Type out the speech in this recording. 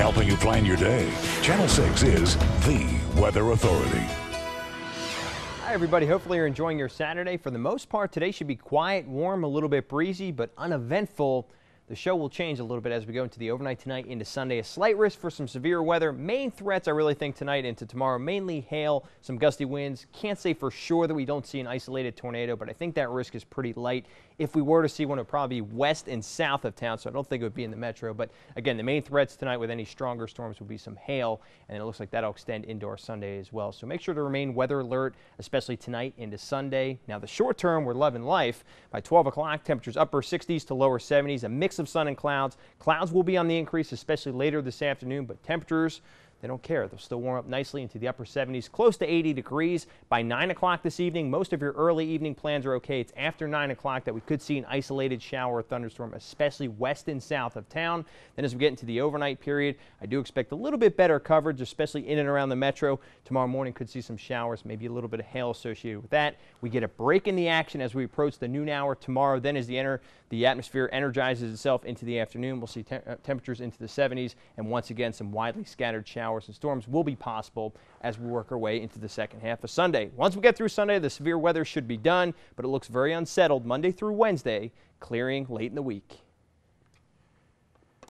helping you plan your day. Channel 6 is the weather authority. Hi, everybody. Hopefully, you're enjoying your Saturday. For the most part, today should be quiet, warm, a little bit breezy, but uneventful. The show will change a little bit as we go into the overnight tonight into Sunday. A slight risk for some severe weather. Main threats, I really think, tonight into tomorrow, mainly hail, some gusty winds. Can't say for sure that we don't see an isolated tornado, but I think that risk is pretty light. If we were to see one, it would probably be west and south of town, so I don't think it would be in the metro. But again, the main threats tonight with any stronger storms would be some hail, and it looks like that'll extend into our Sunday as well. So make sure to remain weather alert, especially tonight into Sunday. Now, the short term, we're loving life. By 12 o'clock, temperatures upper 60s to lower 70s, a mix of sun and clouds. Clouds will be on the increase, especially later this afternoon, but temperatures they don't care. They'll still warm up nicely into the upper 70s, close to 80 degrees. By 9 o'clock this evening, most of your early evening plans are okay. It's after 9 o'clock that we could see an isolated shower or thunderstorm, especially west and south of town. Then as we get into the overnight period, I do expect a little bit better coverage, especially in and around the metro. Tomorrow morning could see some showers, maybe a little bit of hail associated with that. We get a break in the action as we approach the noon hour tomorrow. Then as the, enter, the atmosphere energizes itself into the afternoon, we'll see te uh, temperatures into the 70s and once again some widely scattered showers showers and storms will be possible as we work our way into the second half of Sunday. Once we get through Sunday, the severe weather should be done, but it looks very unsettled Monday through Wednesday, clearing late in the week.